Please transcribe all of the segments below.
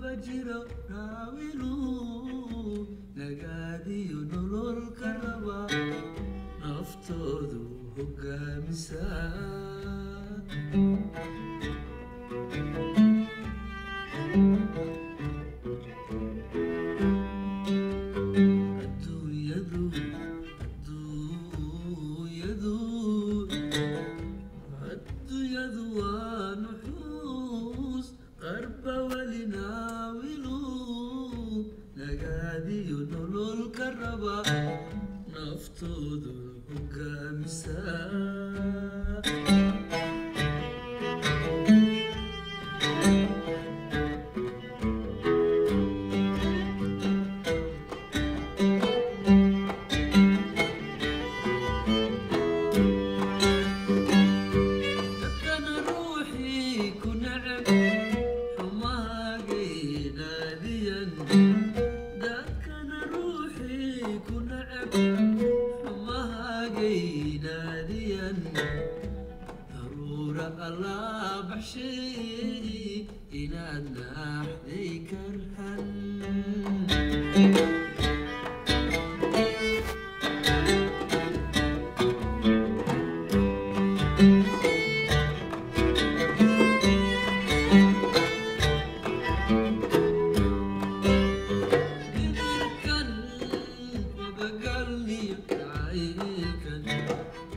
jiro naawilu nagaadiyo nololka raba naftoodu hogaamisaa nagaadiyo nololka raba naftoodu hogaamisaa تعب الله قينا ذيا ضرورة الله بحشي إلى الناح ذيكرها Thank you.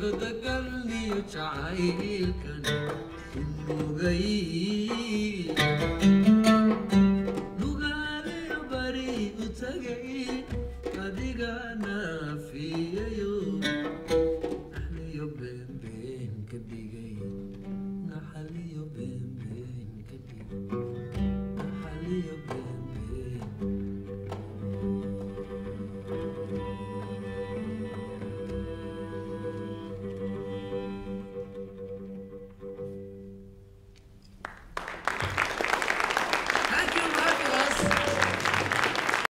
badagalni jacaylkan nugaanaya bari u tagay adiga naafiyayo naxliyo beenbeen ka dhigay naxliyo beenbeen ka dhigay